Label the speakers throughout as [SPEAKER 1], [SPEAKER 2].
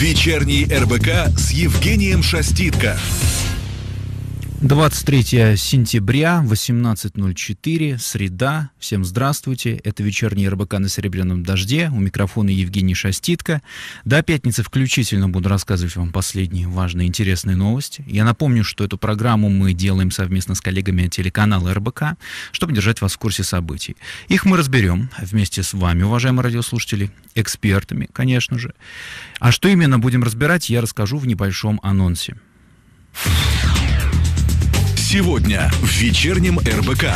[SPEAKER 1] Вечерний РБК с Евгением Шаститко.
[SPEAKER 2] 23 сентября, 18.04, среда. Всем здравствуйте. Это вечерний РБК на Серебряном дожде. У микрофона Евгений Шаститко. До пятницы включительно буду рассказывать вам последние важные интересные новости. Я напомню, что эту программу мы делаем совместно с коллегами телеканала РБК, чтобы держать вас в курсе событий. Их мы разберем вместе с вами, уважаемые радиослушатели, экспертами, конечно же. А что именно будем разбирать, я расскажу в небольшом анонсе.
[SPEAKER 1] Сегодня в вечернем РБК.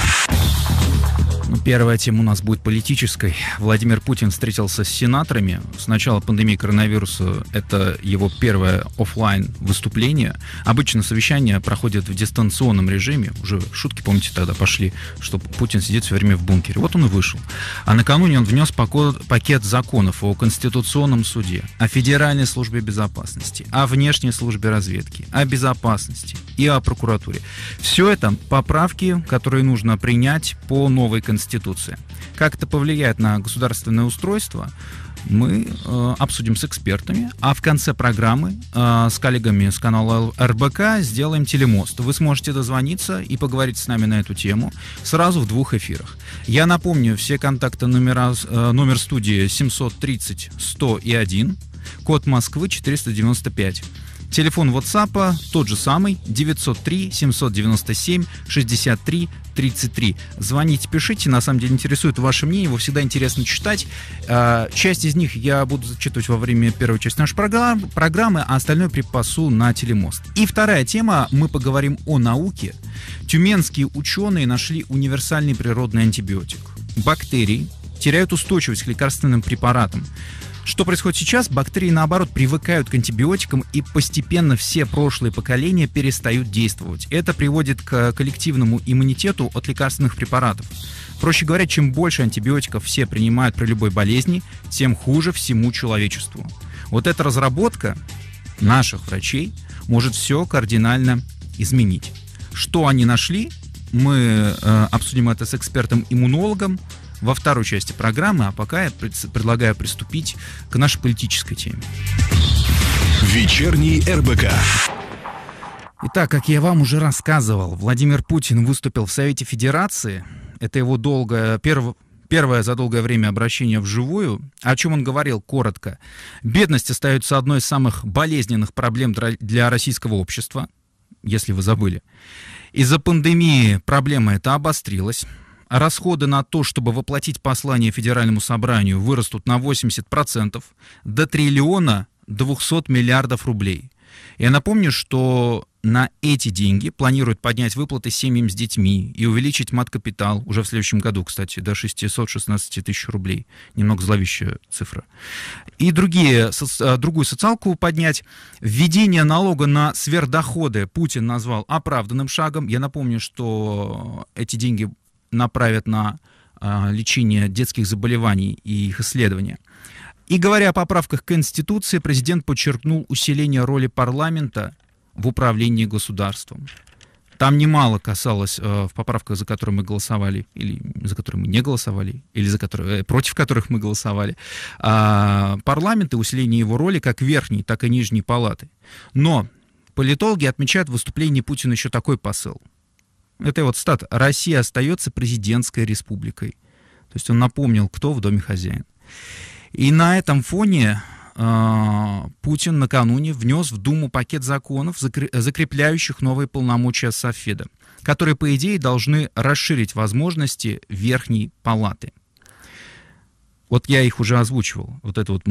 [SPEAKER 2] Ну, первая тема у нас будет политической. Владимир Путин встретился с сенаторами. С начала пандемии коронавируса это его первое офлайн выступление. Обычно совещания проходят в дистанционном режиме. Уже шутки, помните, тогда пошли, что Путин сидит все время в бункере. Вот он и вышел. А накануне он внес пакет законов о Конституционном суде, о Федеральной службе безопасности, о внешней службе разведки, о безопасности и о прокуратуре. Все это поправки, которые нужно принять по новой Конституции Конституции. Как это повлияет на государственное устройство, мы э, обсудим с экспертами, а в конце программы э, с коллегами с канала РБК сделаем телемост. Вы сможете дозвониться и поговорить с нами на эту тему сразу в двух эфирах. Я напомню, все контакты номера, э, номер студии 730 100 и 1, код Москвы 495. Телефон WhatsApp тот же самый 903 797 63 33. Звоните, пишите, на самом деле интересует ваше мнение, его всегда интересно читать. А, часть из них я буду зачитывать во время первой части нашей программы, а остальное припасу на телемост. И вторая тема, мы поговорим о науке. Тюменские ученые нашли универсальный природный антибиотик. Бактерии теряют устойчивость к лекарственным препаратам. Что происходит сейчас? Бактерии, наоборот, привыкают к антибиотикам, и постепенно все прошлые поколения перестают действовать. Это приводит к коллективному иммунитету от лекарственных препаратов. Проще говоря, чем больше антибиотиков все принимают при любой болезни, тем хуже всему человечеству. Вот эта разработка наших врачей может все кардинально изменить. Что они нашли, мы э, обсудим это с экспертом-иммунологом во второй части программы, а пока я предлагаю приступить к нашей политической теме.
[SPEAKER 1] Вечерний РБК.
[SPEAKER 2] Итак, как я вам уже рассказывал, Владимир Путин выступил в Совете Федерации. Это его долгое, перв, первое за долгое время обращение вживую. О чем он говорил коротко. Бедность остается одной из самых болезненных проблем для российского общества, если вы забыли. Из-за пандемии проблема эта обострилась расходы на то, чтобы воплотить послание Федеральному собранию, вырастут на 80% до триллиона 200 миллиардов рублей. Я напомню, что на эти деньги планируют поднять выплаты семьям с детьми и увеличить мат-капитал уже в следующем году, кстати, до 616 тысяч рублей. Немного зловещая цифра. И другие, а, другую социалку поднять. Введение налога на сверхдоходы Путин назвал оправданным шагом. Я напомню, что эти деньги направят на э, лечение детских заболеваний и их исследования. И говоря о поправках к Конституции, президент подчеркнул усиление роли парламента в управлении государством. Там немало касалось э, в поправках, за которые мы голосовали, или за которые мы не голосовали, или за которые, э, против которых мы голосовали, э, парламент и усиление его роли как верхней, так и нижней палаты. Но политологи отмечают в выступлении Путина еще такой посыл – это вот стат. Россия остается президентской республикой. То есть он напомнил, кто в доме хозяин. И на этом фоне э, Путин накануне внес в Думу пакет законов, закрепляющих новые полномочия Софеда, которые, по идее, должны расширить возможности Верхней Палаты. Вот я их уже озвучивал, вот это вот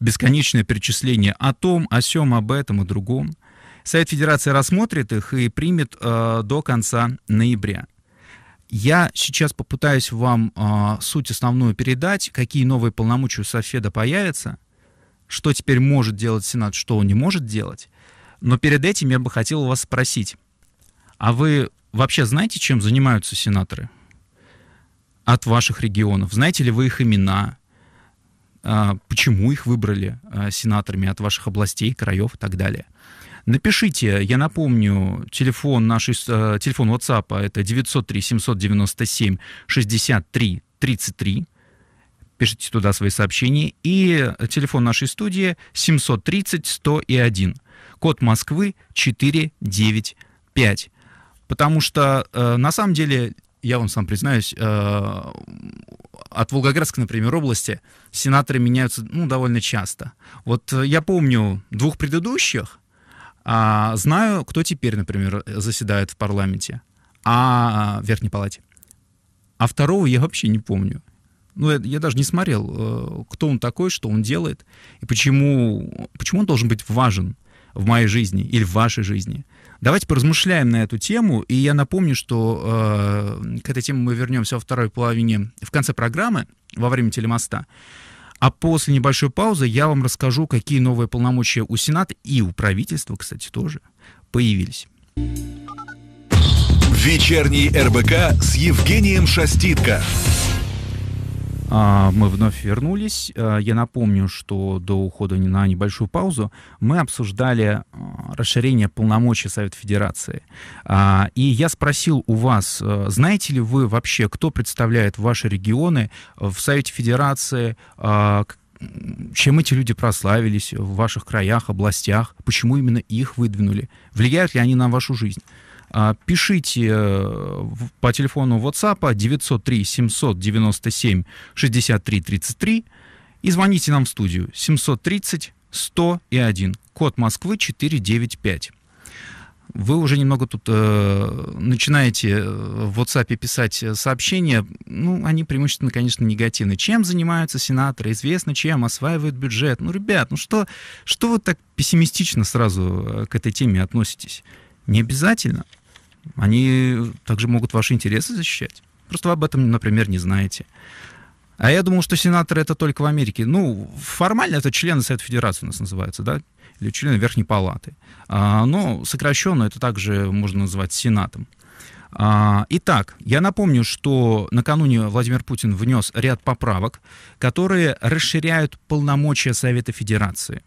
[SPEAKER 2] бесконечное перечисление о том, о сем, об этом и другом – Совет Федерации рассмотрит их и примет э, до конца ноября. Я сейчас попытаюсь вам э, суть основную передать, какие новые полномочия у Софеда появятся, что теперь может делать Сенат, что он не может делать. Но перед этим я бы хотел вас спросить, а вы вообще знаете, чем занимаются сенаторы от ваших регионов? Знаете ли вы их имена? А, почему их выбрали а, сенаторами от ваших областей, краев и так далее? Напишите, я напомню, телефон нашей, э, телефон WhatsApp это 903 797 63 33. Пишите туда свои сообщения. И телефон нашей студии 730 101. Код Москвы 495. Потому что, э, на самом деле, я вам сам признаюсь, э, от Волгоградской, например, области сенаторы меняются ну, довольно часто. Вот я помню двух предыдущих, а, знаю, кто теперь, например, заседает в парламенте, а в Верхней Палате. А второго я вообще не помню. Ну, я, я даже не смотрел, э, кто он такой, что он делает, и почему, почему он должен быть важен в моей жизни или в вашей жизни. Давайте поразмышляем на эту тему, и я напомню, что э, к этой теме мы вернемся во второй половине, в конце программы, во время телемоста. А после небольшой паузы я вам расскажу, какие новые полномочия у Сената и у правительства, кстати, тоже появились.
[SPEAKER 1] Вечерний РБК с Евгением Шаститко.
[SPEAKER 2] А, мы вновь вернулись. А, я напомню, что до ухода на небольшую паузу мы обсуждали а, расширение полномочий Совета Федерации. И я спросил у вас, знаете ли вы вообще, кто представляет ваши регионы в Совете Федерации, чем эти люди прославились в ваших краях, областях, почему именно их выдвинули, влияют ли они на вашу жизнь? А, пишите э, по телефону WhatsApp 903 797 63 33 и звоните нам в студию 730 101, код Москвы 495. Вы уже немного тут э, начинаете э, в WhatsApp писать сообщения, ну, они преимущественно, конечно, негативные. Чем занимаются сенаторы? Известно, чем осваивают бюджет. Ну, ребят, ну что, что вы так пессимистично сразу э, к этой теме относитесь? Не обязательно. Они также могут ваши интересы защищать. Просто вы об этом, например, не знаете. А я думал, что сенаторы это только в Америке. Ну, формально это члены Совета Федерации у нас называются, да, или члены Верхней Палаты. А, но сокращенно это также можно назвать Сенатом. А, итак, я напомню, что накануне Владимир Путин внес ряд поправок, которые расширяют полномочия Совета Федерации.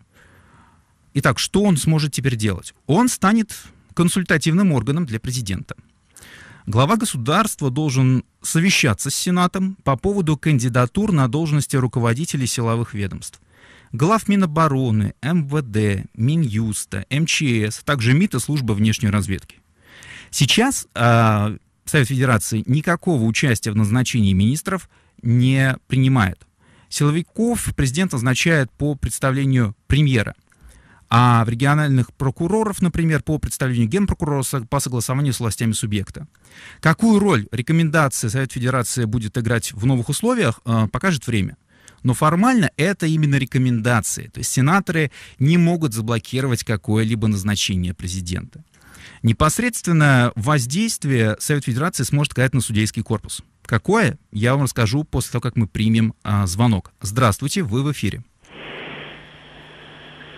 [SPEAKER 2] Итак, что он сможет теперь делать? Он станет консультативным органом для президента. Глава государства должен совещаться с Сенатом по поводу кандидатур на должности руководителей силовых ведомств. Глав Минобороны, МВД, Минюста, МЧС, а также МИД и служба внешней разведки. Сейчас э, Совет Федерации никакого участия в назначении министров не принимает. Силовиков президент назначает по представлению премьера – а в региональных прокуроров, например, по представлению генпрокурора по согласованию с властями субъекта. Какую роль рекомендация Совет Федерации будет играть в новых условиях, э, покажет время. Но формально это именно рекомендации. То есть сенаторы не могут заблокировать какое-либо назначение президента. Непосредственно воздействие Совет Федерации сможет оказать на судейский корпус. Какое? Я вам расскажу после того, как мы примем а, звонок. Здравствуйте, вы в эфире.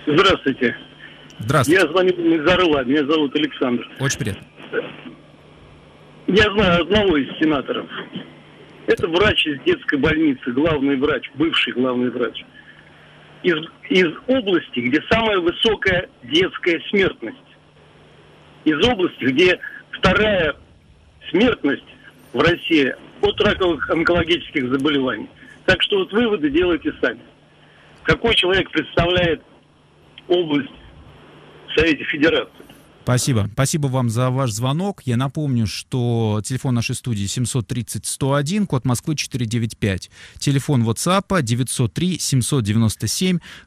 [SPEAKER 3] Здравствуйте.
[SPEAKER 2] Здравствуйте.
[SPEAKER 3] Я звоню из Орла, меня зовут Александр.
[SPEAKER 2] Очень приятно.
[SPEAKER 3] Я знаю одного из сенаторов. Это врач из детской больницы, главный врач, бывший главный врач. Из, из области, где самая высокая детская смертность. Из области, где вторая смертность в России от раковых онкологических заболеваний. Так что вот выводы делайте сами. Какой человек представляет область в Совете Федерации.
[SPEAKER 2] Спасибо. Спасибо вам за ваш звонок. Я напомню, что телефон нашей студии 730-101, код Москвы 495. Телефон WhatsApp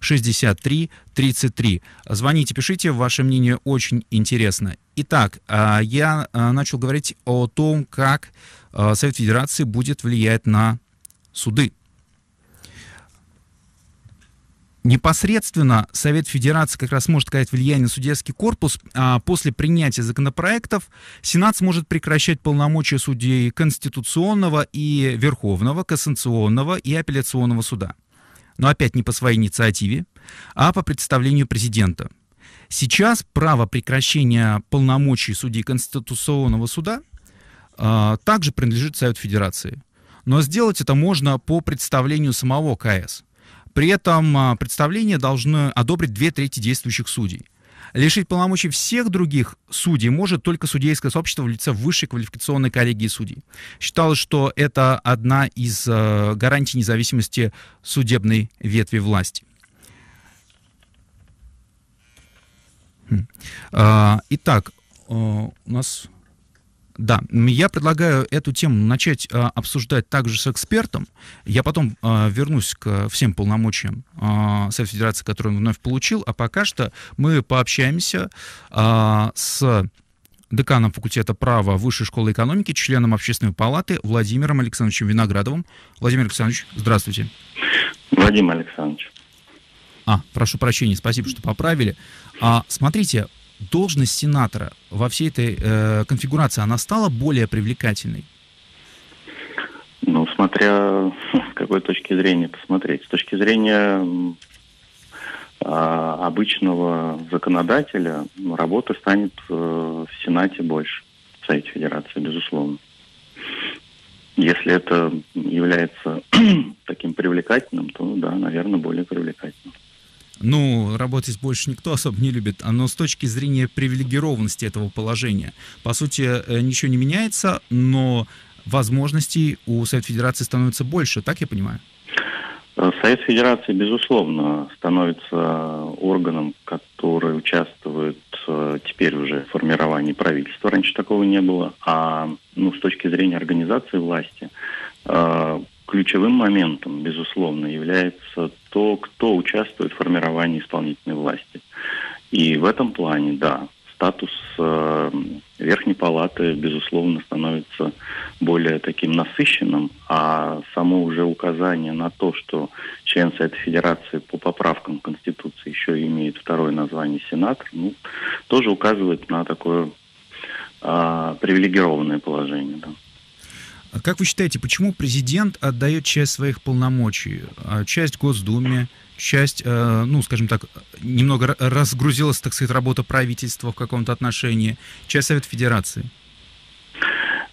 [SPEAKER 2] 903-797-63-33. Звоните, пишите, ваше мнение очень интересно. Итак, а, я а, начал говорить о том, как а, Совет Федерации будет влиять на суды. Непосредственно Совет Федерации как раз может оказать влияние на судейский корпус. А после принятия законопроектов Сенат сможет прекращать полномочия судей Конституционного и Верховного, Кассационного и Апелляционного суда. Но опять не по своей инициативе, а по представлению президента. Сейчас право прекращения полномочий судей Конституционного суда а, также принадлежит Совету Федерации. Но сделать это можно по представлению самого КС. При этом а, представление должны одобрить две трети действующих судей. Лишить полномочий всех других судей может только судейское сообщество в лице высшей квалификационной коллегии судей. Считалось, что это одна из э, гарантий независимости судебной ветви власти. Хм. А, итак, у нас да, я предлагаю эту тему начать а, обсуждать также с экспертом. Я потом а, вернусь к всем полномочиям а, Совета Федерации, которые он вновь получил, а пока что мы пообщаемся а, с деканом факультета права Высшей школы экономики, членом Общественной палаты Владимиром Александровичем Виноградовым. Владимир Александрович, здравствуйте.
[SPEAKER 4] Владимир Александрович.
[SPEAKER 2] А, прошу прощения, спасибо, что поправили. А, смотрите, должность сенатора во всей этой э, конфигурации, она стала более привлекательной?
[SPEAKER 4] Ну, смотря с какой точки зрения посмотреть. С точки зрения э, обычного законодателя работы станет э, в Сенате больше, в Совете Федерации, безусловно. Если это является таким привлекательным, то да, наверное, более привлекательным
[SPEAKER 2] ну, работать больше никто особо не любит, но с точки зрения привилегированности этого положения, по сути, э, ничего не меняется, но возможностей у Совета Федерации становится больше, так я понимаю?
[SPEAKER 4] Э, Совет Федерации, безусловно, становится органом, который участвует э, теперь уже в формировании правительства. Раньше такого не было. А ну, с точки зрения организации власти, ключевым моментом, безусловно, является то, кто участвует в формировании исполнительной власти. И в этом плане, да, статус э, Верхней Палаты, безусловно, становится более таким насыщенным, а само уже указание на то, что член Совета Федерации по поправкам Конституции еще имеет второе название сенатор, ну, тоже указывает на такое э, привилегированное положение. Да.
[SPEAKER 2] Как вы считаете, почему президент отдает часть своих полномочий, а часть Госдуме, часть, э, ну, скажем так, немного разгрузилась, так сказать, работа правительства в каком-то отношении, часть Совета Федерации?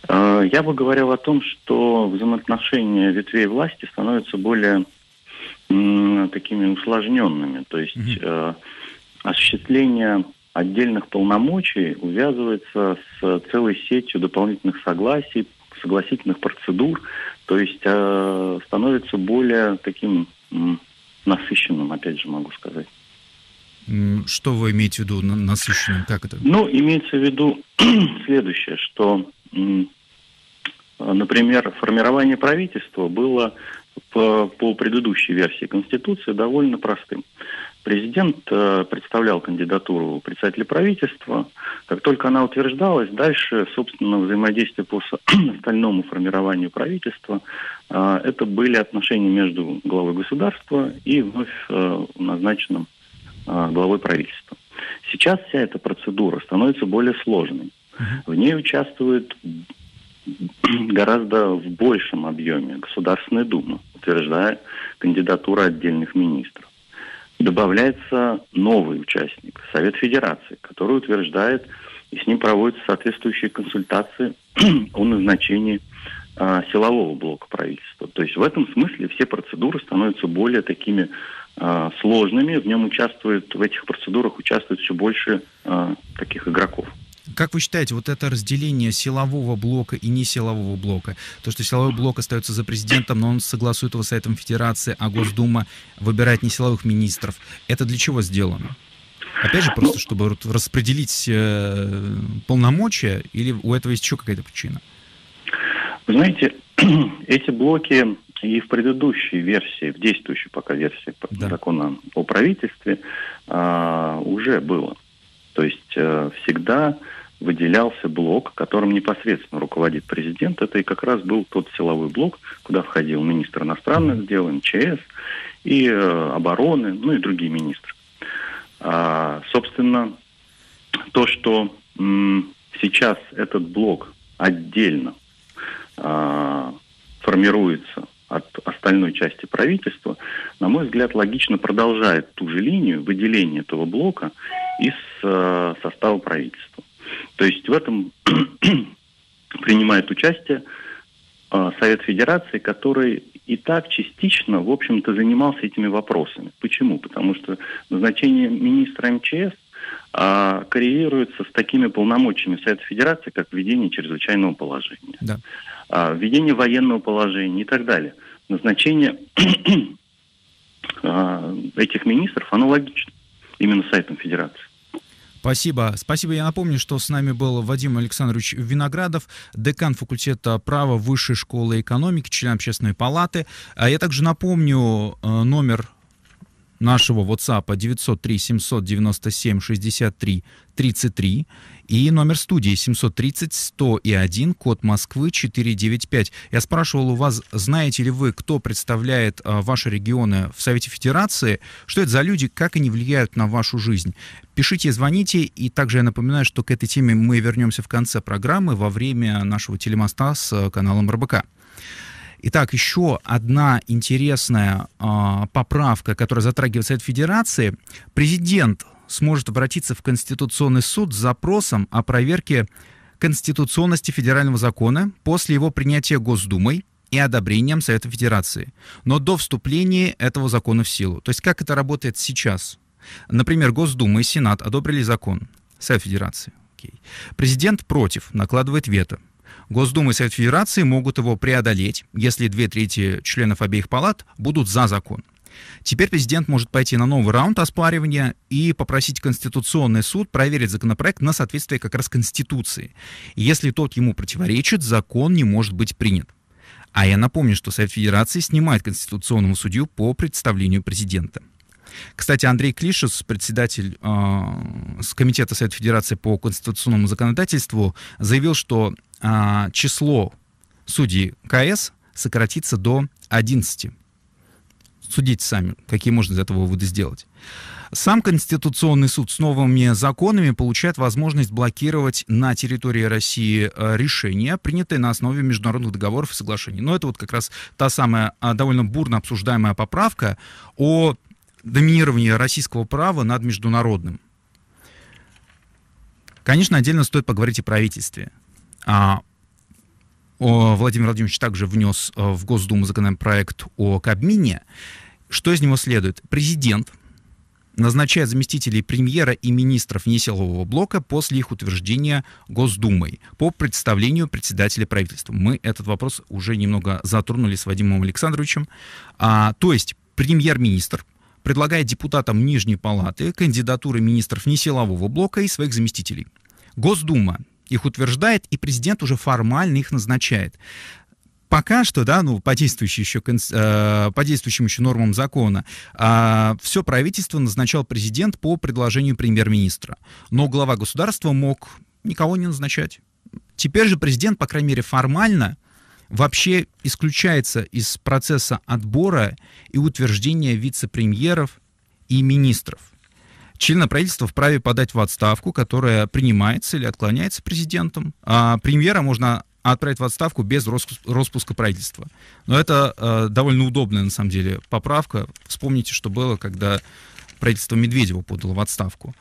[SPEAKER 4] Э, я бы говорил о том, что взаимоотношения ветвей власти становятся более такими усложненными. То есть угу. осуществление отдельных полномочий увязывается с целой сетью дополнительных согласий, согласительных процедур, то есть э, становится более таким м, насыщенным, опять же могу сказать.
[SPEAKER 2] Что вы имеете в виду насыщенным? Как это?
[SPEAKER 4] Ну, имеется в виду следующее, что, например, формирование правительства было по, по предыдущей версии Конституции довольно простым. Президент э, представлял кандидатуру председателя правительства. Как только она утверждалась, дальше, собственно, взаимодействие по остальному формированию правительства, э, это были отношения между главой государства и вновь э, назначенным главой правительства. Сейчас вся эта процедура становится более сложной. В ней участвует гораздо в большем объеме Государственная Дума, утверждая кандидатуру отдельных министров добавляется новый участник, Совет Федерации, который утверждает, и с ним проводятся соответствующие консультации о назначении а, силового блока правительства. То есть в этом смысле все процедуры становятся более такими а, сложными, в нем участвует, в этих процедурах участвует все больше а, таких игроков.
[SPEAKER 2] Как вы считаете, вот это разделение силового блока и несилового блока, то, что силовой блок остается за президентом, но он согласует его с Советом Федерации, а Госдума выбирает несиловых министров, это для чего сделано? Опять же, просто чтобы распределить э, полномочия, или у этого есть еще какая-то причина?
[SPEAKER 4] Вы знаете, эти блоки и в предыдущей версии, в действующей пока версии да. закона о правительстве а, уже было. То есть э, всегда выделялся блок, которым непосредственно руководит президент. Это и как раз был тот силовой блок, куда входил министр иностранных дел, МЧС и э, обороны, ну и другие министры. А, собственно, то, что м, сейчас этот блок отдельно а, формируется от остальной части правительства, на мой взгляд, логично продолжает ту же линию выделения этого блока из э, состава правительства. То есть в этом принимает участие э, Совет Федерации, который и так частично, в общем-то, занимался этими вопросами. Почему? Потому что назначение министра МЧС а, коррелируется с такими полномочиями Совета Федерации, как введение чрезвычайного положения, да. а, введение военного положения и так далее. Назначение а, этих министров аналогично именно Советом Федерации.
[SPEAKER 2] Спасибо. Спасибо. Я напомню, что с нами был Вадим Александрович Виноградов, декан факультета права Высшей школы экономики, член общественной палаты. А я также напомню э, номер нашего WhatsApp 903 797 63 33 и номер студии 730 101, код Москвы 495. Я спрашивал у вас, знаете ли вы, кто представляет а, ваши регионы в Совете Федерации, что это за люди, как они влияют на вашу жизнь. Пишите, звоните, и также я напоминаю, что к этой теме мы вернемся в конце программы во время нашего телемоста с каналом РБК. Итак, еще одна интересная э, поправка, которая затрагивает Совет Федерации. Президент сможет обратиться в Конституционный суд с запросом о проверке конституционности федерального закона после его принятия Госдумой и одобрением Совета Федерации, но до вступления этого закона в силу. То есть как это работает сейчас? Например, Госдума и Сенат одобрили закон Совет Федерации. Президент против, накладывает вето. Госдума и Совет Федерации могут его преодолеть, если две трети членов обеих палат будут за закон. Теперь президент может пойти на новый раунд оспаривания и попросить Конституционный суд проверить законопроект на соответствие как раз Конституции. если тот ему противоречит, закон не может быть принят. А я напомню, что Совет Федерации снимает конституционному судью по представлению президента. Кстати, Андрей Клишес, председатель э, с Комитета Совета Федерации по конституционному законодательству, заявил, что э, число судей КС сократится до 11. Судите сами, какие можно из этого выводы сделать. Сам Конституционный суд с новыми законами получает возможность блокировать на территории России э, решения, принятые на основе международных договоров и соглашений. Но это вот как раз та самая а, довольно бурно обсуждаемая поправка о доминирование российского права над международным. Конечно, отдельно стоит поговорить о правительстве. А, о, Владимир Владимирович также внес э, в Госдуму законопроект о Кабмине. Что из него следует? Президент назначает заместителей премьера и министров несилового блока после их утверждения Госдумой по представлению председателя правительства. Мы этот вопрос уже немного затронули с Вадимом Александровичем. А, то есть премьер-министр предлагает депутатам Нижней Палаты кандидатуры министров несилового блока и своих заместителей. Госдума их утверждает, и президент уже формально их назначает. Пока что, да, ну, по действующим еще, э, по действующим еще нормам закона, э, все правительство назначал президент по предложению премьер-министра. Но глава государства мог никого не назначать. Теперь же президент, по крайней мере, формально вообще исключается из процесса отбора и утверждения вице-премьеров и министров. Члена правительства вправе подать в отставку, которая принимается или отклоняется президентом. А премьера можно отправить в отставку без распуска правительства. Но это э, довольно удобная, на самом деле, поправка. Вспомните, что было, когда правительство Медведева подало в отставку.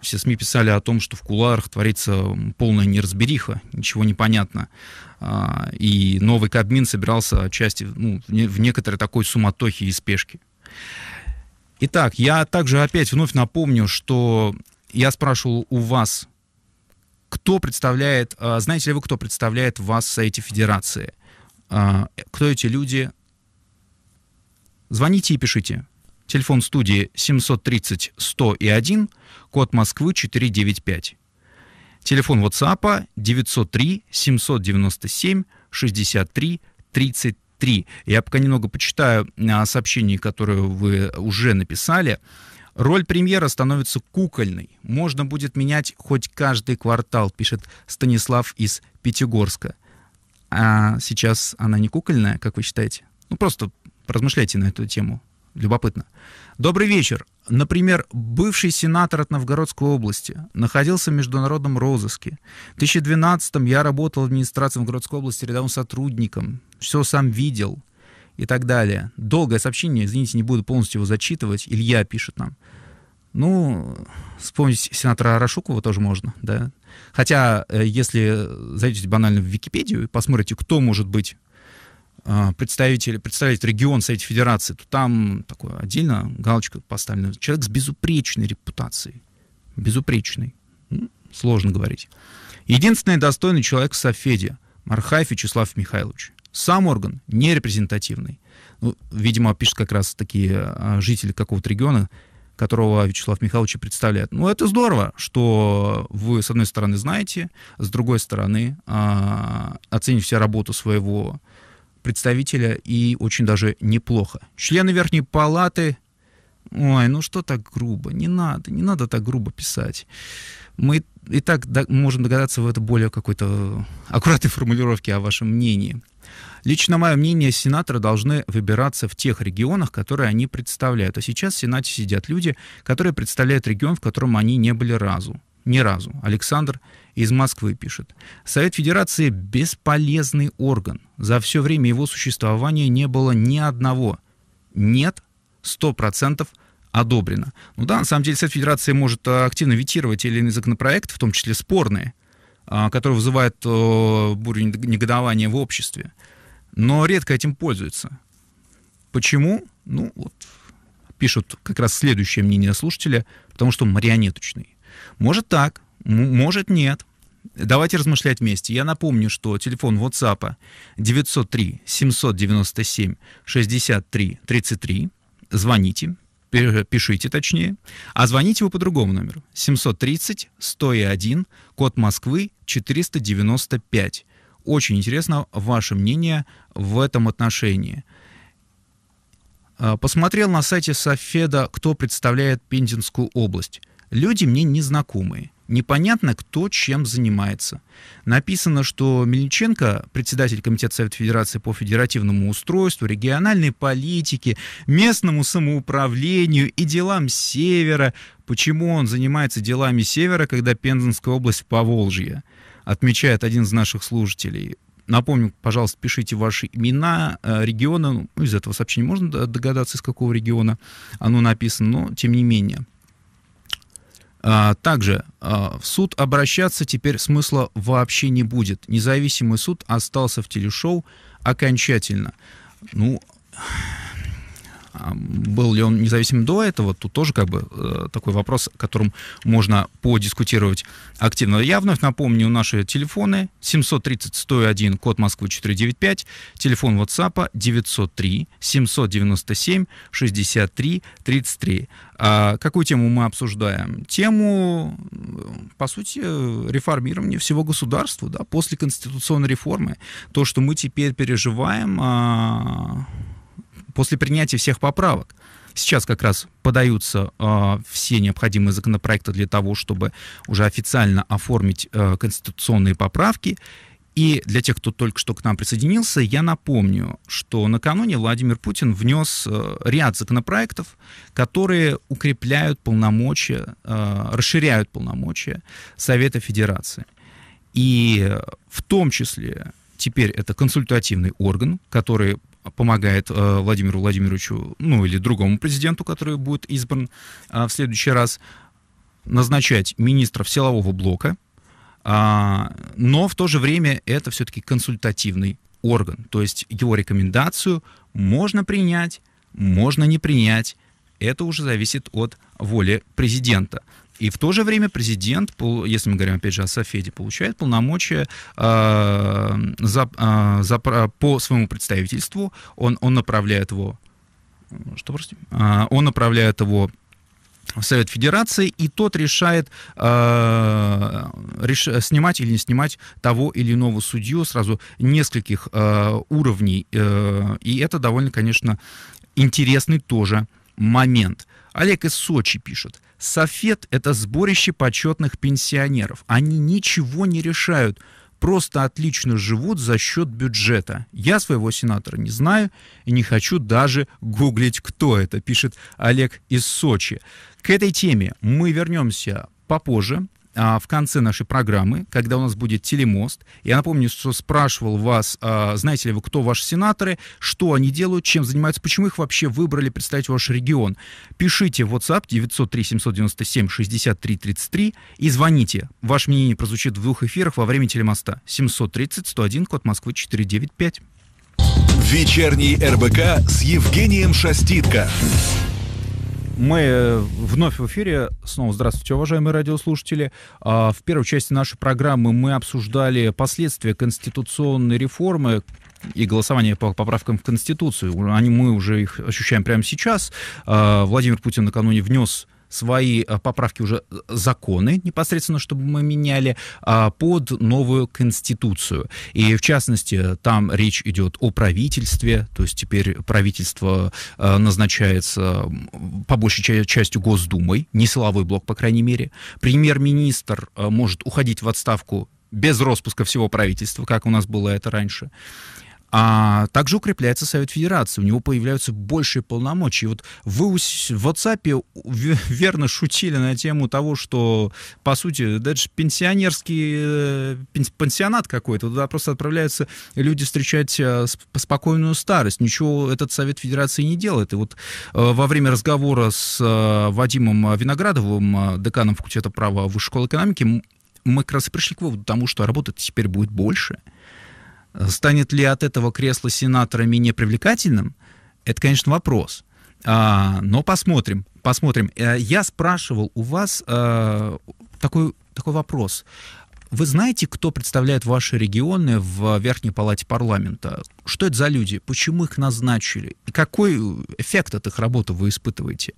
[SPEAKER 2] Все СМИ писали о том, что в кулуарах творится полная неразбериха, ничего не понятно. А, и новый Кабмин собирался отчасти ну, в некоторой такой суматохе и спешке. Итак, я также опять вновь напомню, что я спрашивал у вас, кто представляет, а, знаете ли вы, кто представляет вас в Совете Федерации? А, кто эти люди? Звоните и пишите. Телефон студии 730 100 и 1, код Москвы 495. Телефон WhatsApp 903 797 63 33. Я пока немного почитаю а, сообщения, которые вы уже написали. Роль премьера становится кукольной. Можно будет менять хоть каждый квартал, пишет Станислав из Пятигорска. А сейчас она не кукольная, как вы считаете? Ну, просто размышляйте на эту тему. Любопытно. Добрый вечер. Например, бывший сенатор от Новгородской области находился в международном розыске. В 2012 я работал в администрации Новгородской области рядовым сотрудником. Все сам видел и так далее. Долгое сообщение, извините, не буду полностью его зачитывать. Илья пишет нам. Ну, вспомнить сенатора Арашукова тоже можно, да. Хотя, э, если зайдете банально в Википедию и посмотрите, кто может быть представитель, представитель регион Совете Федерации, то там такое отдельно галочка поставлена. Человек с безупречной репутацией. безупречный. Сложно говорить. Единственный достойный человек в Софеде – Мархаев Вячеслав Михайлович. Сам орган не репрезентативный. Ну, видимо, пишут как раз такие а, жители какого-то региона, которого Вячеслав Михайлович представляет. Ну, это здорово, что вы, с одной стороны, знаете, с другой стороны, э, оцените все работу своего представителя, и очень даже неплохо. Члены Верхней Палаты... Ой, ну что так грубо? Не надо, не надо так грубо писать. Мы и так можем догадаться в это более какой-то аккуратной формулировке о вашем мнении. Лично мое мнение, сенаторы должны выбираться в тех регионах, которые они представляют. А сейчас в Сенате сидят люди, которые представляют регион, в котором они не были разу. Ни разу. Александр из Москвы пишет. Совет Федерации – бесполезный орган. За все время его существования не было ни одного. Нет, сто процентов одобрено. Ну да, на самом деле Совет Федерации может э, активно ветировать или иные законопроекты, в том числе спорные, а, которые вызывают э, бурю негодования в обществе но редко этим пользуются. Почему? Ну, вот пишут как раз следующее мнение слушателя, потому что он марионеточный. Может так, может нет. Давайте размышлять вместе. Я напомню, что телефон WhatsApp 903 797 63 33. Звоните, пишите точнее. А звоните вы по другому номеру. 730 101, код Москвы 495. Очень интересно ваше мнение в этом отношении. А, посмотрел на сайте Софеда, кто представляет Пензенскую область. Люди мне незнакомые. Непонятно, кто чем занимается. Написано, что Мельниченко, председатель Комитета Совета Федерации по федеративному устройству, региональной политике, местному самоуправлению и делам Севера. Почему он занимается делами Севера, когда Пензенская область в Поволжье? отмечает один из наших слушателей. Напомню, пожалуйста, пишите ваши имена, э, региона. Ну, из этого сообщения можно догадаться, из какого региона оно написано, но тем не менее. А, также а, в суд обращаться теперь смысла вообще не будет. Независимый суд остался в телешоу окончательно. Ну, был ли он независимым до этого, тут тоже как бы э, такой вопрос, о котором можно подискутировать активно. Я вновь напомню наши телефоны 730-101, код Москвы 495, телефон WhatsApp 903 797 63 33. А какую тему мы обсуждаем? Тему, по сути, реформирования всего государства, да, после конституционной реформы. То, что мы теперь переживаем, а, после принятия всех поправок. Сейчас как раз подаются э, все необходимые законопроекты для того, чтобы уже официально оформить э, конституционные поправки. И для тех, кто только что к нам присоединился, я напомню, что накануне Владимир Путин внес э, ряд законопроектов, которые укрепляют полномочия, э, расширяют полномочия Совета Федерации. И в том числе теперь это консультативный орган, который помогает э, Владимиру Владимировичу, ну или другому президенту, который будет избран э, в следующий раз, назначать министров силового блока, э, но в то же время это все-таки консультативный орган, то есть его рекомендацию можно принять, можно не принять, это уже зависит от воли президента. И в то же время президент, если мы говорим опять же о Софеде, получает полномочия э, за, э, за, по своему представительству. Он, он направляет его, что прости, э, он направляет его в Совет Федерации, и тот решает э, реш, снимать или не снимать того или иного судью сразу нескольких э, уровней. Э, и это довольно, конечно, интересный тоже момент. Олег из Сочи пишет. Софет — это сборище почетных пенсионеров. Они ничего не решают, просто отлично живут за счет бюджета. Я своего сенатора не знаю и не хочу даже гуглить, кто это, пишет Олег из Сочи. К этой теме мы вернемся попозже. А, в конце нашей программы, когда у нас будет телемост. Я напомню, что спрашивал вас, а, знаете ли вы, кто ваши сенаторы, что они делают, чем занимаются, почему их вообще выбрали представить ваш регион. Пишите в WhatsApp 903 797 63 33 и звоните. Ваше мнение прозвучит в двух эфирах во время телемоста. 730 101, код Москвы 495.
[SPEAKER 1] Вечерний РБК с Евгением Шаститко.
[SPEAKER 2] Мы э, вновь в эфире. Снова здравствуйте, уважаемые радиослушатели. А, в первой части нашей программы мы обсуждали последствия конституционной реформы, и голосование по поправкам в Конституцию. Они, мы уже их ощущаем прямо сейчас. А, Владимир Путин накануне внес свои а, поправки уже э, законы непосредственно, чтобы мы меняли а, под новую конституцию. И в частности, там речь идет о правительстве, то есть теперь правительство а, назначается по большей частью Госдумой, не силовой блок, по крайней мере. Премьер-министр может уходить в отставку без распуска всего правительства, как у нас было это раньше. А также укрепляется Совет Федерации, у него появляются большие полномочия. Вот вы в WhatsApp верно шутили на тему того, что, по сути, даже пенсионерский э, пенсионат какой-то, туда просто отправляются люди встречать э, спокойную старость. Ничего этот Совет Федерации не делает. И вот э, во время разговора с Вадимом Виноградовым, деканом факультета права Высшей школы экономики, мы как раз и пришли к выводу тому, что работы теперь будет больше – Станет ли от этого кресло сенатора менее привлекательным? Это, конечно, вопрос. А, но посмотрим, посмотрим. Э, я спрашивал у вас а, такой, такой вопрос. Вы знаете, кто представляет ваши регионы в Верхней Палате парламента? Что это за люди? Почему их назначили? И какой эффект от их работы вы испытываете?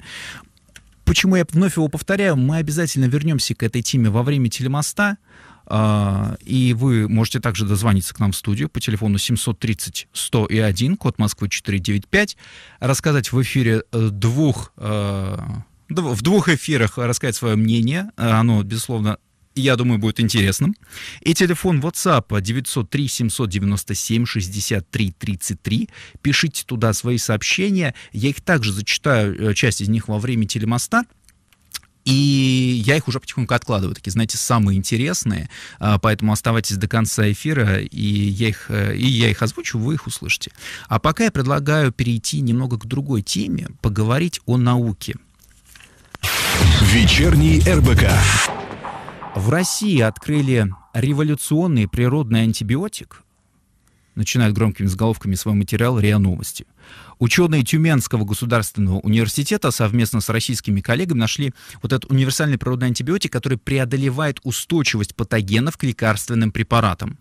[SPEAKER 2] Почему я вновь его повторяю? Мы обязательно вернемся к этой теме во время телемоста. А, и вы можете также дозвониться к нам в студию по телефону 730 101, код Москвы 495, рассказать в эфире э, двух, э, в двух эфирах рассказать свое мнение. Оно, безусловно, я думаю, будет интересным. И телефон WhatsApp 903 797 63 33. Пишите туда свои сообщения. Я их также зачитаю, э, часть из них во время телемоста. И я их уже потихоньку откладываю, такие, знаете, самые интересные, а, поэтому оставайтесь до конца эфира, и я их, и я их озвучу, вы их услышите. А пока я предлагаю перейти немного к другой теме, поговорить о науке.
[SPEAKER 1] Вечерний РБК.
[SPEAKER 2] В России открыли революционный природный антибиотик, начинает громкими заголовками свой материал РИА Новости. Ученые Тюменского государственного университета совместно с российскими коллегами нашли вот этот универсальный природный антибиотик, который преодолевает устойчивость патогенов к лекарственным препаратам.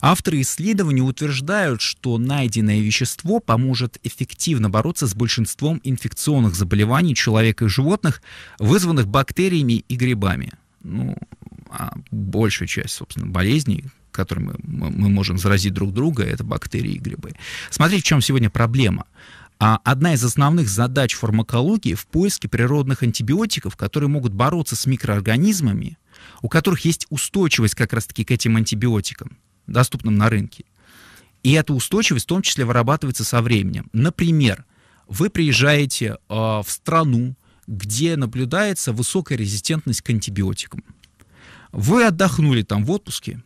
[SPEAKER 2] Авторы исследования утверждают, что найденное вещество поможет эффективно бороться с большинством инфекционных заболеваний человека и животных, вызванных бактериями и грибами. Ну, а большая часть, собственно, болезней, которыми мы, можем заразить друг друга, это бактерии и грибы. Смотрите, в чем сегодня проблема. А одна из основных задач фармакологии в поиске природных антибиотиков, которые могут бороться с микроорганизмами, у которых есть устойчивость как раз-таки к этим антибиотикам, доступным на рынке. И эта устойчивость в том числе вырабатывается со временем. Например, вы приезжаете э, в страну, где наблюдается высокая резистентность к антибиотикам. Вы отдохнули там в отпуске,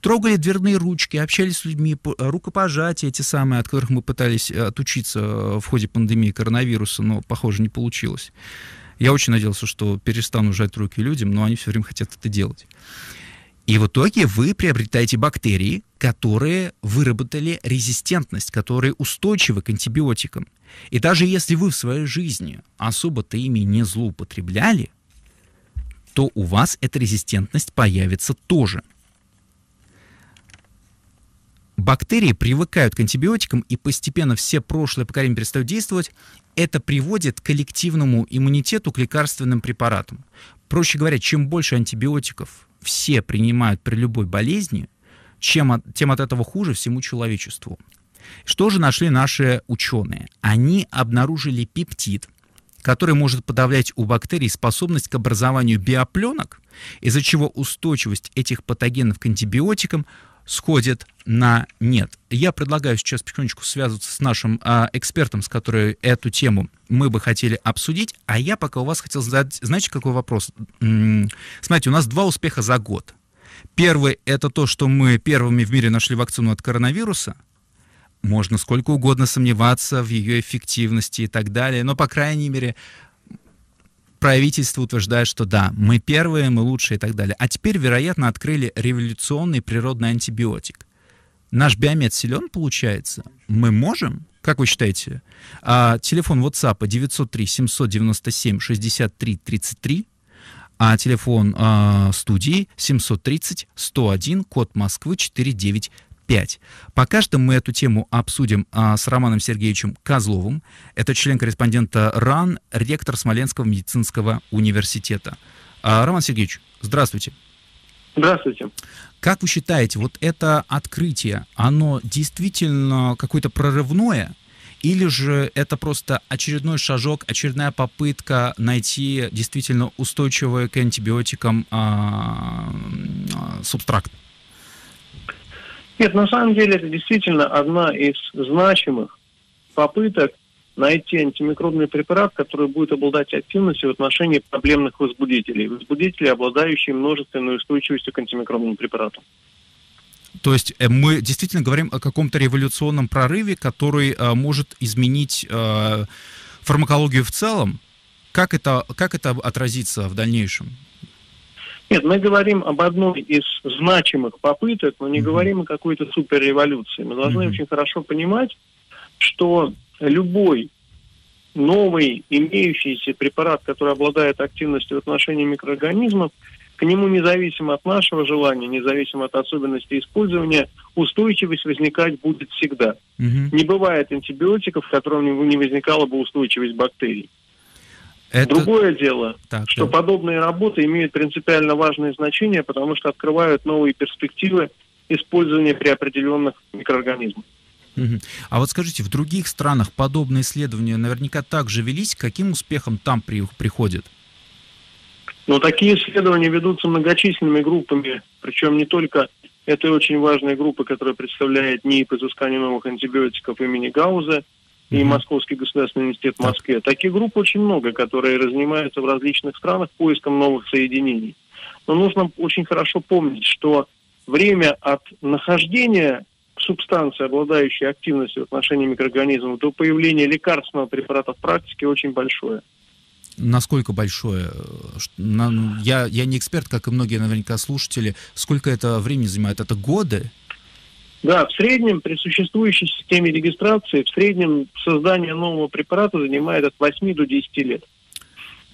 [SPEAKER 2] трогали дверные ручки, общались с людьми, рукопожатия эти самые, от которых мы пытались э, отучиться э, в ходе пандемии коронавируса, но, похоже, не получилось. Я очень надеялся, что перестану жать руки людям, но они все время хотят это делать. И в итоге вы приобретаете бактерии, которые выработали резистентность, которые устойчивы к антибиотикам. И даже если вы в своей жизни особо-то ими не злоупотребляли, то у вас эта резистентность появится тоже – бактерии привыкают к антибиотикам, и постепенно все прошлые поколения перестают действовать, это приводит к коллективному иммунитету к лекарственным препаратам. Проще говоря, чем больше антибиотиков все принимают при любой болезни, чем от, тем от этого хуже всему человечеству. Что же нашли наши ученые? Они обнаружили пептид, который может подавлять у бактерий способность к образованию биопленок, из-за чего устойчивость этих патогенов к антибиотикам сходит на нет. Я предлагаю сейчас потихонечку связываться с нашим а, экспертом, с которым эту тему мы бы хотели обсудить. А я пока у вас хотел задать, знаете, какой вопрос? М-м, смотрите, у нас два успеха за год. Первый — это то, что мы первыми в мире нашли вакцину от коронавируса. Можно сколько угодно сомневаться в ее эффективности и так далее, но, по крайней мере, правительство утверждает, что да, мы первые, мы лучшие и так далее. А теперь, вероятно, открыли революционный природный антибиотик. Наш биомед силен, получается? Мы можем? Как вы считаете? А, телефон WhatsApp 903 797 63 33, а телефон а, студии 730 101, код Москвы 495. Пока что мы эту тему обсудим а, с Романом Сергеевичем Козловым. Это член-корреспондента РАН, ректор Смоленского медицинского университета. А, Роман Сергеевич, здравствуйте.
[SPEAKER 5] Здравствуйте.
[SPEAKER 2] Как вы считаете, вот это открытие, оно действительно какое-то прорывное? Или же это просто очередной шажок, очередная попытка найти действительно устойчивый к антибиотикам а, а, субстракт?
[SPEAKER 5] Нет, на самом деле это действительно одна из значимых попыток найти антимикробный препарат, который будет обладать активностью в отношении проблемных возбудителей. Возбудителей, обладающие множественной устойчивостью к антимикробным препаратам.
[SPEAKER 2] То есть э, мы действительно говорим о каком-то революционном прорыве, который э, может изменить э, фармакологию в целом. Как это, как это отразится в дальнейшем?
[SPEAKER 5] Нет, мы говорим об одной из значимых попыток, но не mm-hmm. говорим о какой-то суперреволюции. Мы должны mm-hmm. очень хорошо понимать, что любой новый имеющийся препарат, который обладает активностью в отношении микроорганизмов, к нему независимо от нашего желания, независимо от особенностей использования, устойчивость возникать будет всегда. Угу. Не бывает антибиотиков, в котором не возникала бы устойчивость бактерий. Это... Другое дело, так, что да. подобные работы имеют принципиально важное значение, потому что открывают новые перспективы использования при определенных микроорганизмах.
[SPEAKER 2] А вот скажите, в других странах подобные исследования наверняка также велись. Каким успехом там при, приходят?
[SPEAKER 5] Ну, такие исследования ведутся многочисленными группами, причем не только это очень важная группа, которая представляет НИИ по изысканию новых антибиотиков имени Гауза и Московский государственный университет в Москве. Таких групп очень много, которые разнимаются в различных странах поиском новых соединений. Но нужно очень хорошо помнить, что время от нахождения субстанции, обладающие активностью в отношении микроорганизмов, до появления лекарственного препарата в практике очень большое.
[SPEAKER 2] Насколько большое? Я, я не эксперт, как и многие наверняка слушатели. Сколько это времени занимает? Это годы?
[SPEAKER 5] Да, в среднем при существующей системе регистрации, в среднем создание нового препарата занимает от 8 до 10 лет.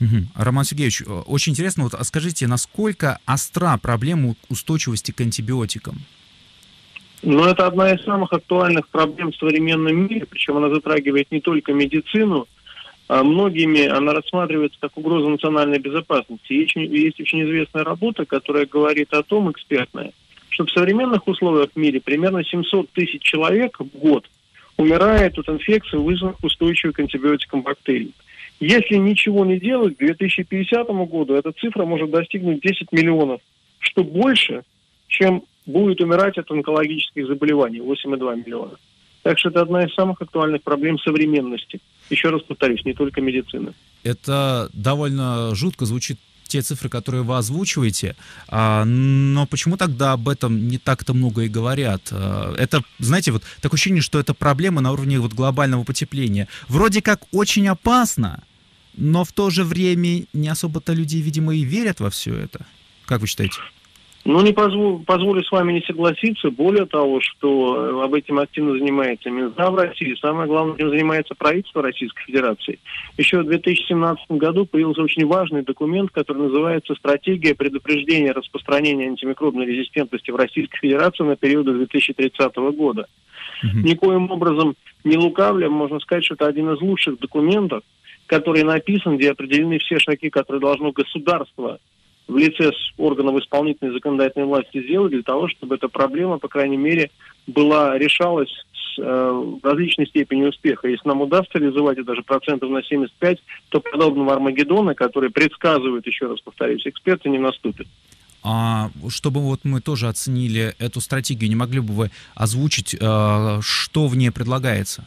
[SPEAKER 2] Угу. Роман Сергеевич, очень интересно, вот а скажите, насколько остра проблема устойчивости к антибиотикам?
[SPEAKER 5] Но это одна из самых актуальных проблем в современном мире, причем она затрагивает не только медицину, а многими она рассматривается как угроза национальной безопасности. Есть, есть очень известная работа, которая говорит о том, экспертная, что в современных условиях в мире примерно 700 тысяч человек в год умирает от инфекций, вызванных устойчивой к антибиотикам бактерий. Если ничего не делать, к 2050 году эта цифра может достигнуть 10 миллионов, что больше, чем будет умирать от онкологических заболеваний, 8,2 миллиона. Так что это одна из самых актуальных проблем современности. Еще раз повторюсь, не только медицины.
[SPEAKER 2] Это довольно жутко звучит те цифры, которые вы озвучиваете, а, но почему тогда об этом не так-то много и говорят? А, это, знаете, вот такое ощущение, что это проблема на уровне вот глобального потепления. Вроде как очень опасно, но в то же время не особо-то люди, видимо, и верят во все это. Как вы считаете?
[SPEAKER 5] Ну, не позволю, позволю с вами не согласиться. Более того, что э, об этом активно занимается Минздрав России, самое главное, этим занимается правительство Российской Федерации. Еще в 2017 году появился очень важный документ, который называется «Стратегия предупреждения распространения антимикробной резистентности в Российской Федерации на период до 2030 года». Угу. Никоим образом не лукавля, можно сказать, что это один из лучших документов, который написан, где определены все шаги, которые должно государство в лице органов исполнительной и законодательной власти сделать для того, чтобы эта проблема, по крайней мере, была решалась с э, различной степенью успеха. Если нам удастся реализовать это даже процентов на 75, то подобного Армагеддона, который предсказывают, еще раз повторюсь, эксперты, не наступит.
[SPEAKER 2] А чтобы вот мы тоже оценили эту стратегию, не могли бы вы озвучить, э, что в ней предлагается?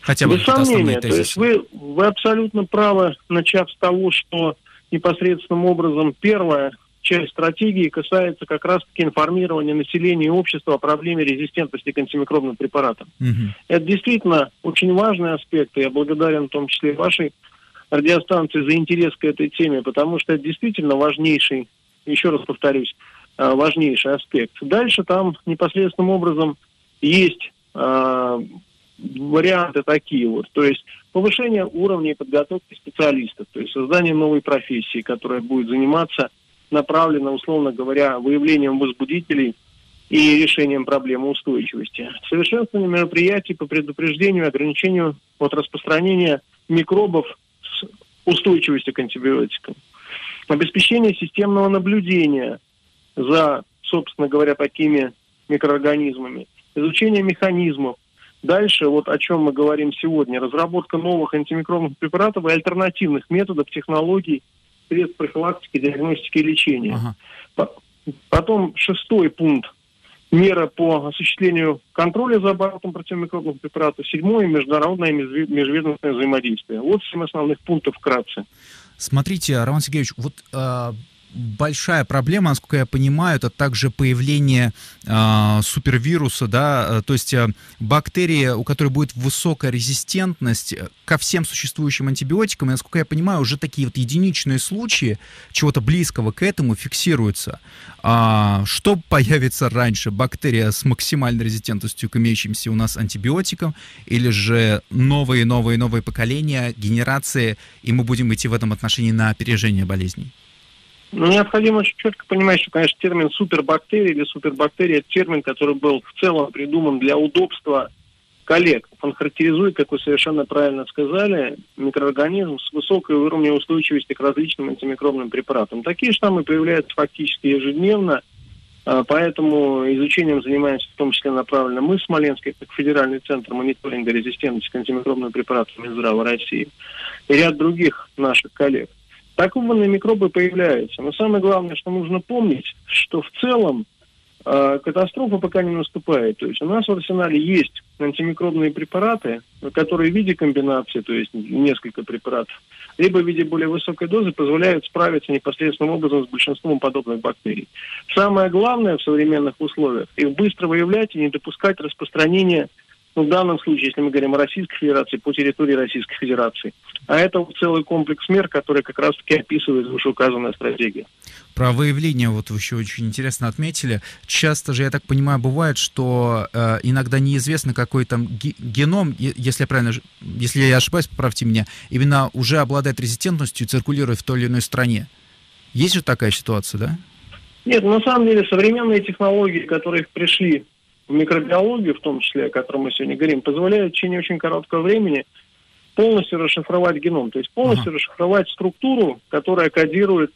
[SPEAKER 5] Хотя бы Без сомнения, то есть вы, вы абсолютно правы, начав с того, что непосредственным образом первая часть стратегии касается как раз-таки информирования населения и общества о проблеме резистентности к антимикробным препаратам. Угу. Это действительно очень важный аспект, и я благодарен в том числе вашей радиостанции за интерес к этой теме, потому что это действительно важнейший, еще раз повторюсь, э, важнейший аспект. Дальше там непосредственным образом есть э, варианты такие вот. То есть повышение уровня подготовки специалистов, то есть создание новой профессии, которая будет заниматься направлена, условно говоря, выявлением возбудителей и решением проблемы устойчивости. Совершенствование мероприятий по предупреждению и ограничению от распространения микробов с устойчивостью к антибиотикам. Обеспечение системного наблюдения за, собственно говоря, такими микроорганизмами. Изучение механизмов. Дальше, вот о чем мы говорим сегодня, разработка новых антимикробных препаратов и альтернативных методов, технологий, средств профилактики, диагностики и лечения. Ага. Потом шестой пункт мера по осуществлению контроля за оборотом противомикробных препаратов. Седьмое – международное межведомственное взаимодействие. Вот семь основных пунктов вкратце.
[SPEAKER 2] Смотрите, Роман Сергеевич, вот э, большая проблема, насколько я понимаю, это также появление э, супервируса, да, то есть э, бактерии, у которой будет высокая резистентность ко всем существующим антибиотикам, и, насколько я понимаю, уже такие вот единичные случаи чего-то близкого к этому фиксируются. А, что появится раньше? Бактерия с максимальной резистентностью к имеющимся у нас антибиотикам, или же новые, новые, новые поколения, генерации, и мы будем идти в этом отношении на опережение болезней?
[SPEAKER 5] Ну, необходимо очень четко понимать, что, конечно, термин супербактерия или супербактерия – термин, который был в целом придуман для удобства коллег. Он характеризует, как вы совершенно правильно сказали, микроорганизм с высокой уровнем устойчивости к различным антимикробным препаратам. Такие штаммы появляются фактически ежедневно, а, поэтому изучением занимаемся в том числе направленно мы, Смоленский, как Федеральный центр мониторинга резистентности к антимикробным препаратам Минздрава России, и ряд других наших коллег. Такие микробы появляются. Но самое главное, что нужно помнить, что в целом э, катастрофа пока не наступает. То есть у нас в арсенале есть антимикробные препараты, которые в виде комбинации, то есть несколько препаратов, либо в виде более высокой дозы позволяют справиться непосредственным образом с большинством подобных бактерий. Самое главное в современных условиях – их быстро выявлять и не допускать распространения в данном случае, если мы говорим о Российской Федерации, по территории Российской Федерации. А это целый комплекс мер, который как раз-таки описывает вышеуказанная стратегия.
[SPEAKER 2] Про выявление вот вы еще очень интересно отметили. Часто же, я так понимаю, бывает, что э, иногда неизвестно какой там геном, если я правильно, если я ошибаюсь, поправьте меня, именно уже обладает резистентностью и циркулирует в той или иной стране. Есть же такая ситуация, да?
[SPEAKER 5] Нет, на самом деле современные технологии, которые пришли в микробиологию, в том числе, о котором мы сегодня говорим, позволяет в течение очень короткого времени полностью расшифровать геном, то есть полностью uh-huh. расшифровать структуру, которая кодирует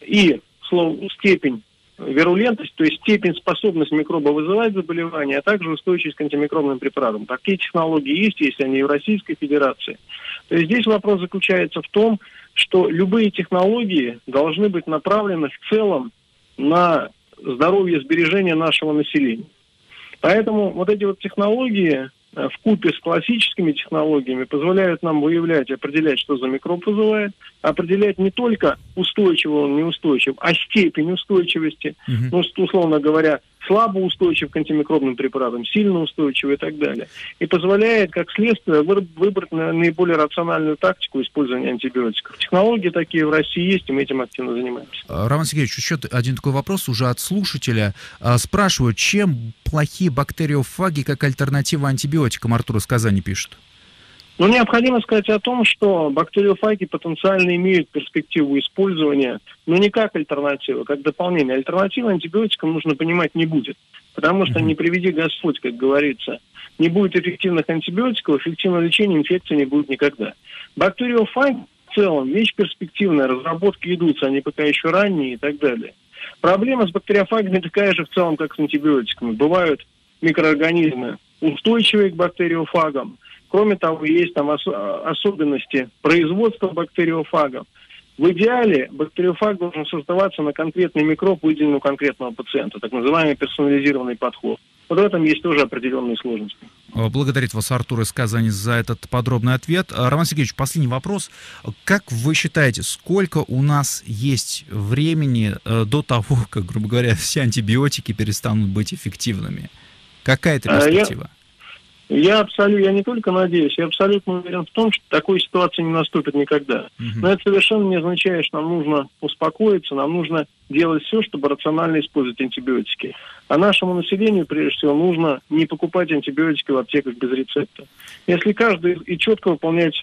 [SPEAKER 5] и слово, степень вирулентность, то есть степень способности микроба вызывать заболевание, а также устойчивость к антимикробным препаратам. Такие технологии есть, есть они и в Российской Федерации. То есть здесь вопрос заключается в том, что любые технологии должны быть направлены в целом на здоровье сбережение нашего населения. Поэтому вот эти вот технологии э, в купе с классическими технологиями позволяют нам выявлять, определять, что за микроб вызывает, определять не только устойчивый он, неустойчив, а степень устойчивости. Угу. Ну, условно говоря, слабо устойчив к антимикробным препаратам, сильно устойчив и так далее. И позволяет, как следствие, выбрать наиболее рациональную тактику использования антибиотиков. Технологии такие в России есть, и мы этим активно занимаемся.
[SPEAKER 2] А, Роман Сергеевич, еще один такой вопрос уже от слушателя. А, спрашивают, чем плохие бактериофаги как альтернатива антибиотикам? Артур из Казани пишет.
[SPEAKER 5] Но необходимо сказать о том, что бактериофаги потенциально имеют перспективу использования, но не как альтернатива, как дополнение. Альтернатива антибиотикам нужно понимать не будет. Потому что не приведи Господь, как говорится, не будет эффективных антибиотиков, эффективного лечения инфекции не будет никогда. Бактериофаги в целом вещь перспективная, разработки идутся, они пока еще ранние и так далее. Проблема с бактериофагами такая же в целом, как с антибиотиками. Бывают микроорганизмы устойчивые к бактериофагам, Кроме того, есть там ос- особенности производства бактериофагов. В идеале бактериофаг должен создаваться на конкретный микроб, выделенный у конкретного пациента, так называемый персонализированный подход. Вот в этом есть тоже определенные сложности.
[SPEAKER 2] Благодарит вас Артур из Казани за этот подробный ответ. А, Роман Сергеевич, последний вопрос. Как вы считаете, сколько у нас есть времени э, до того, как, грубо говоря, все антибиотики перестанут быть эффективными? Какая это а, перспектива?
[SPEAKER 5] Я Я абсолютно, я не только надеюсь, я абсолютно уверен в том, что такой ситуации не наступит никогда. Угу. Но это совершенно не означает, что нам нужно успокоиться, нам нужно делать все, чтобы рационально использовать антибиотики. А нашему населению, прежде всего, нужно не покупать антибиотики в аптеках без рецепта. Если каждый и четко выполнять,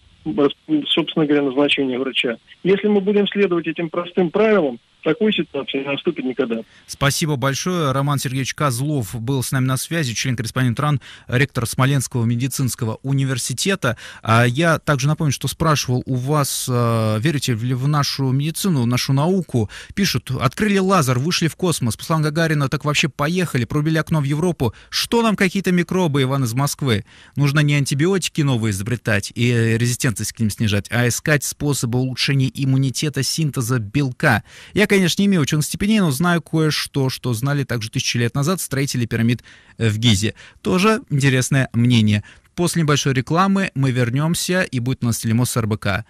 [SPEAKER 5] собственно говоря, назначение врача. Если мы будем следовать этим простым правилам, такой ситуации не наступит никогда.
[SPEAKER 2] Спасибо большое. Роман Сергеевич Козлов был с нами на связи, член-корреспондент РАН, ректор Смоленского медицинского университета. А я также напомню, что спрашивал у вас, э, верите ли в нашу медицину, в нашу науку. Пишут, открыли лазер, вышли в космос, по словам Гагарина, так вообще поехали, пробили окно в Европу. Что нам какие-то микробы, Иван из Москвы? Нужно не антибиотики новые изобретать и резистентность к ним снижать, а искать способы улучшения иммунитета, синтеза белка. Я, конечно, не имею ученых степеней, но знаю кое-что, что знали также тысячи лет назад строители пирамид в Гизе. Тоже интересное мнение. После небольшой рекламы мы вернемся, и будет у нас телемост РБК.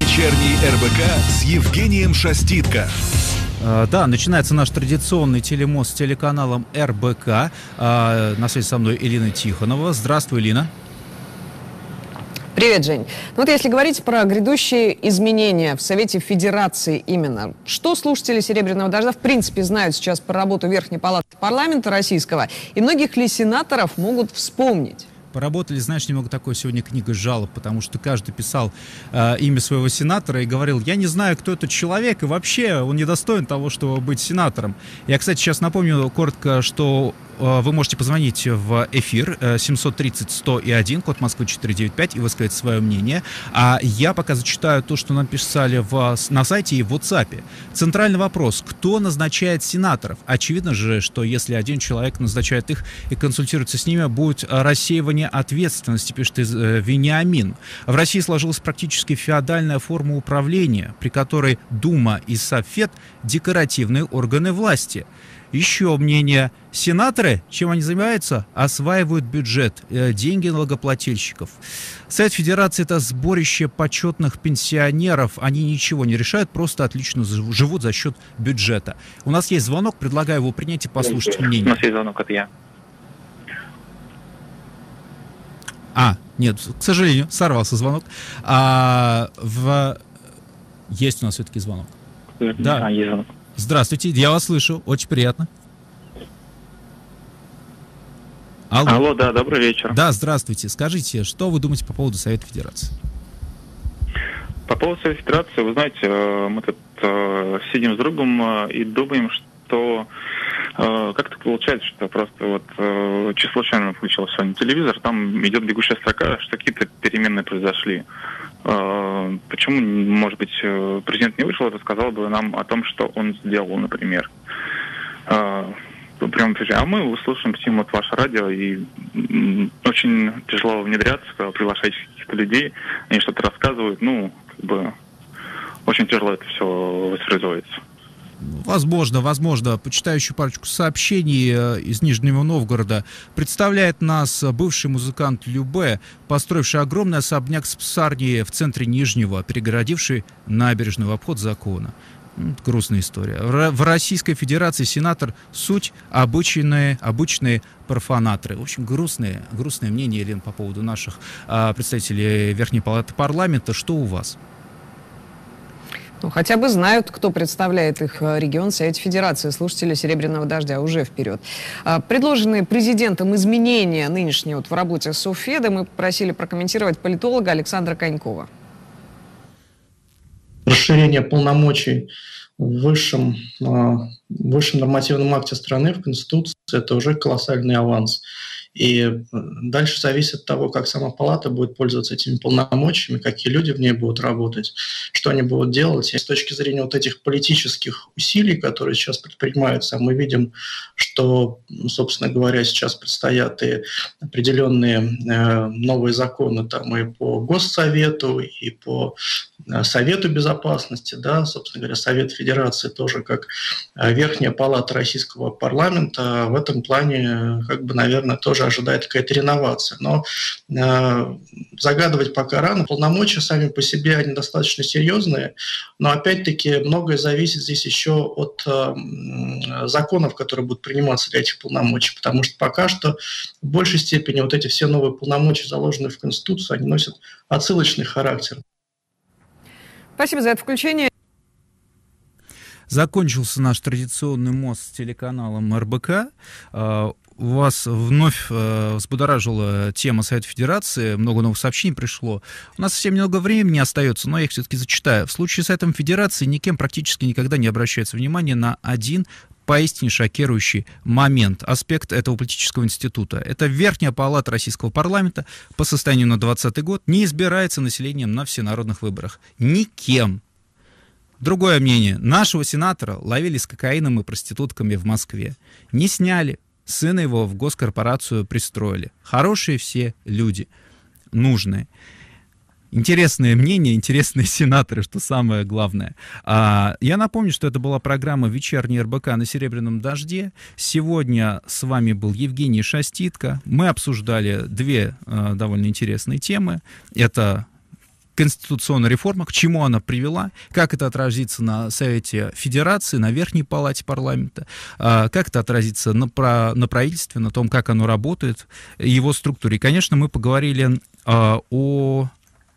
[SPEAKER 1] Вечерний РБК с Евгением Шаститко.
[SPEAKER 2] Uh, да, начинается наш традиционный телемост с телеканалом РБК. Uh, на связи со мной Элина Тихонова. Здравствуй, Элина.
[SPEAKER 6] Привет, Жень. Ну вот если говорить про грядущие изменения в Совете Федерации именно, что слушатели «Серебряного дождя» в принципе знают сейчас про работу Верхней Палаты парламента российского, и многих ли сенаторов могут вспомнить?
[SPEAKER 2] поработали, знаешь, немного такой сегодня книга жалоб, потому что каждый писал э, имя своего сенатора и говорил, я не знаю, кто этот человек, и вообще он недостоин того, чтобы быть сенатором. Я, кстати, сейчас напомню коротко, что вы можете позвонить в эфир 730-101, э, код Москвы 495, и высказать свое мнение. А я пока зачитаю то, что нам писали в, на сайте и в WhatsApp. Центральный вопрос. Кто назначает сенаторов? Очевидно же, что если один человек назначает их и консультируется с ними, будет рассеивание ответственности, пишет из, э, Вениамин. В России сложилась практически феодальная форма управления, при которой Дума и Совет – декоративные органы власти – еще мнение. Сенаторы, чем они занимаются? Осваивают бюджет, э, деньги налогоплательщиков. Совет Федерации – это сборище почетных пенсионеров. Они ничего не решают, просто отлично живут за счет бюджета. У нас есть звонок, предлагаю его принять и послушать мнение.
[SPEAKER 7] У нас есть звонок, это я.
[SPEAKER 2] А, нет, к сожалению, сорвался звонок. А, в... Есть у нас все-таки звонок.
[SPEAKER 7] Да, а, есть звонок.
[SPEAKER 2] Здравствуйте, я вас слышу, очень приятно.
[SPEAKER 7] Алло. Алло, да, добрый вечер.
[SPEAKER 2] Да, здравствуйте. Скажите, что вы думаете по поводу Совета Федерации?
[SPEAKER 7] По поводу Совета Федерации, вы знаете, э, мы тут э, сидим с другом э, и думаем, что как так получается, что просто вот чисто случайно включил сегодня телевизор, там идет бегущая строка, что какие-то перемены произошли. Э, почему, может быть, э, президент не вышел и рассказал бы нам о том, что он сделал, например. Э, прям, а мы услышим всем вот ваше радио, и очень тяжело внедряться, когда приглашаете каких-то людей, они что-то рассказывают, ну, как бы очень тяжело это все воспроизводится.
[SPEAKER 2] Возможно, возможно. Почитаю еще парочку сообщений э, из Нижнего Новгорода. Представляет нас бывший музыкант Любе, построивший огромный особняк с псарни в центре Нижнего, перегородивший набережный в обход закона. Грустная история. В Российской Федерации сенатор суть обычные, обычные профанаторы. В общем, грустное, грустное мнение, Елена, по поводу наших а, представителей Верхней Палаты парламента. Что у вас?
[SPEAKER 6] Ну, хотя бы знают, кто представляет их э, регион в Совете Федерации. Слушатели «Серебряного дождя» уже вперед. А, предложенные президентом изменения нынешние вот в работе Софеда мы просили прокомментировать политолога Александра Конькова.
[SPEAKER 8] Расширение полномочий в высшем, а, высшем нормативном акте страны, в Конституции, это уже колоссальный аванс. И э, дальше зависит от того, как сама палата будет пользоваться этими полномочиями, какие люди в ней будут работать, что они будут делать. И с точки зрения вот этих политических усилий, которые сейчас предпринимаются, мы видим, что, собственно говоря, сейчас предстоят и определенные э, новые законы там и по Госсовету, и по э, Совету Безопасности, да, собственно говоря, Совет Федерации тоже как Верхняя палата российского парламента в этом плане, как бы, наверное, тоже тоже ожидает какая-то реновация. Но э, загадывать пока рано. Полномочия сами по себе, они достаточно серьезные, но опять-таки многое зависит здесь еще от э, законов, которые будут приниматься для этих полномочий, потому что пока что в большей степени вот эти все новые полномочия, заложенные в Конституцию, они носят отсылочный характер.
[SPEAKER 6] Спасибо за это включение.
[SPEAKER 2] Закончился наш традиционный мост с телеканалом РБК. Вас вновь э, взбудоражила тема Совета Федерации, много новых сообщений пришло. У нас совсем немного времени остается, но я их все-таки зачитаю. В случае с Советом Федерации никем практически никогда не обращается внимание на один поистине шокирующий момент, аспект этого политического института. Это Верхняя палата Российского парламента по состоянию на 2020 год не избирается населением на всенародных выборах. Никем. Другое мнение. Нашего сенатора ловили с кокаином и проститутками в Москве. Не сняли. Сына его в госкорпорацию пристроили. Хорошие все люди. Нужные. Интересное мнение, интересные сенаторы, что самое главное. А, я напомню, что это была программа «Вечерний РБК» на «Серебряном дожде». Сегодня с вами был Евгений Шаститко. Мы обсуждали две а, довольно интересные темы. Это конституционная реформа, к чему она привела, как это отразится на Совете Федерации, на Верхней Палате парламента, а, как это отразится на, на правительстве, на том, как оно работает, его структуре. И, конечно, мы поговорили а, о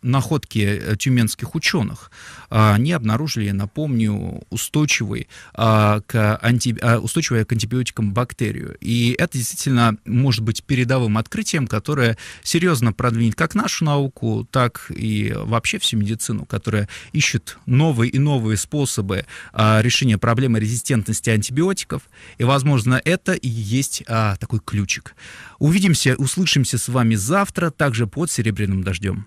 [SPEAKER 2] находки э, тюменских ученых. А, они обнаружили, напомню, устойчивый, а, к анти... А, устойчивую к антибиотикам бактерию. И это действительно может быть передовым открытием, которое серьезно продвинет как нашу науку, так и вообще всю медицину, которая ищет новые и новые способы решения проблемы резистентности антибиотиков. И, возможно, это и есть такой ключик. Увидимся, услышимся с вами завтра, также под «Серебряным дождем».